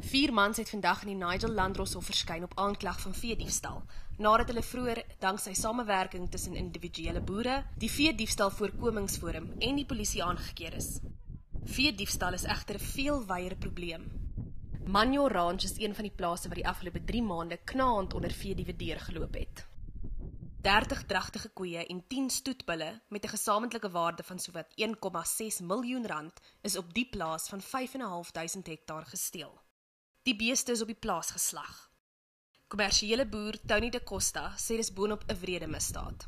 Vier mans het vandag in die Nigel Landros hof verskyn op aanklag van veediefstal, nadat hulle vroeër danksy samewerking tussen individuele boere, die veediefstal voorkomingsforum en die polisie aangekeer is. Veediefstal is egter 'n veel wyeer probleem. Manjo Ranch is een van die plase waar die afgelope 3 maande knaand onder veediewe deurgeloop het. 30 dragtige koeie en 10 stoetbulle met 'n gesamentlike waarde van sowat 1,6 miljoen rand is op die plaas van 5.500 hektaar gesteel. Die beeste is op die plaas geslag. Kommersiële boer Tony de Costa sê dis boonop 'n wrede misdaad.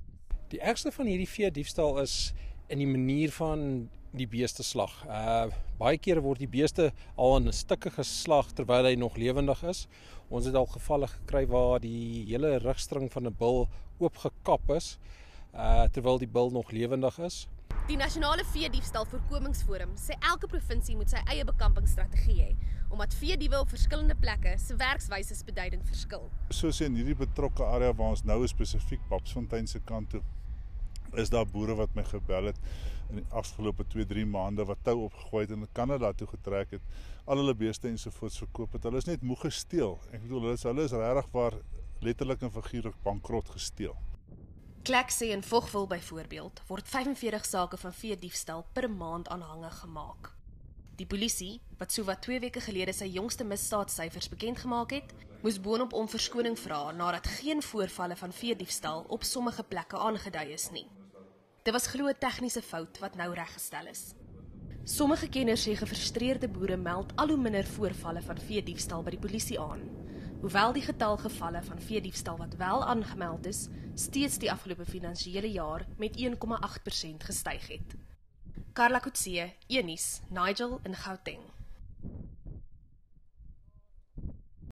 Die ergste van hierdie vee diefstal is in die manier van die beeste slag. Uh baie kere word die beeste al in stukke geslag terwyl hy nog lewendig is. Ons het al gevalle gekry waar die hele rugstring van 'n bil oopgekap is uh terwyl die bil nog lewendig is. Die nasionale veediefstal voorkomingsforum sê elke provinsie moet sy eie bekampingsstrategie hê omdat veediewe op verskillende plekke se werkswyse beduidend verskil. Soos in hierdie betrokke area waar ons nou spesifiek Papsfontein se kant toe is daar boere wat my gebel het in die afgelope 2-3 maande wat tou opgegooi het en in Kanada toe getrek het, al hulle beeste ensovoorts verkoop het. Hulle is net moeg gesteel. Ek bedoel hulle is hulle is regtig waar letterlik en figuurlik bankrot gesteel. Klek sê in Vogwil byvoorbeeld word 45 sake van vee diefstal per maand aanhange gemaak. Die polisie, wat sowat 2 weke gelede sy jongste misdaadsyfers bekend gemaak het, moes boonop om verskoning vra nadat geen voorvalle van vee diefstal op sommige plekke aangedui is nie. Dit was glo 'n tegniese fout wat nou reggestel is. Sommige kenners sê gefrustreerde boere meld al hoe minder voorvalle van vee diefstal by die polisie aan. Hoewel die getal gevalle van vee diefstal wat wel aangemeld is, steeds die afgelope finansiële jaar met 1,8% gestyg het. Karla Kutse, Enis, Nigel in Gauteng.